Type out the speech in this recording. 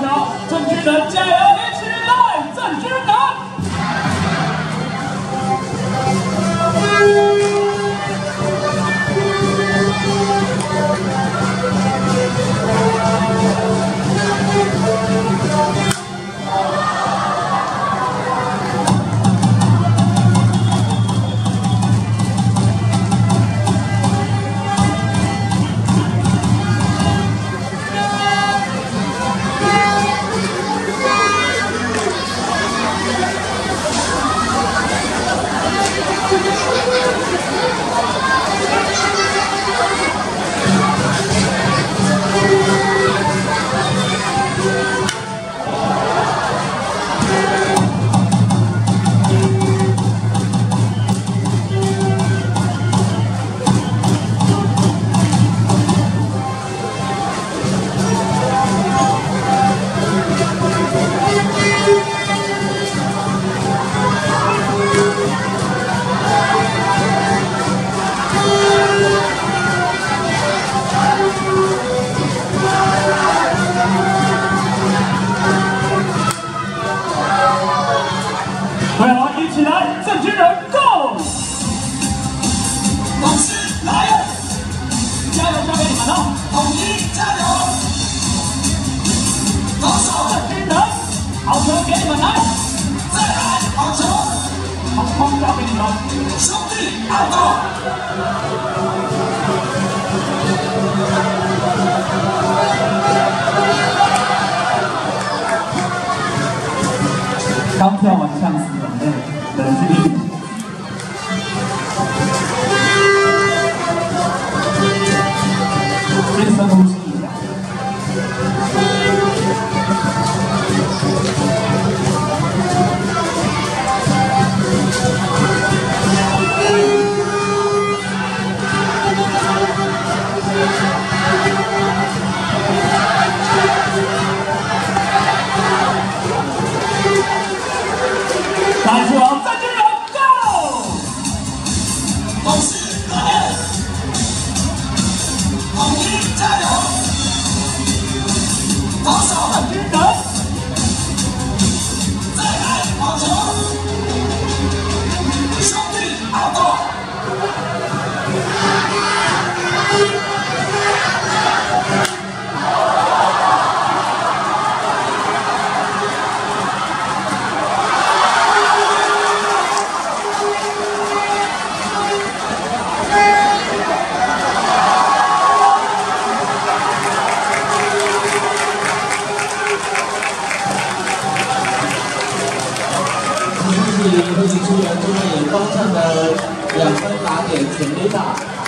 桥，郑俊仁加油！防守郑军人，好球给你们来，再来，好球，好框交给你们。兄弟奥斗，刚跳完呛死 Awesome. 出人中外野方向的两分打点全垒打。